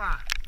Come on.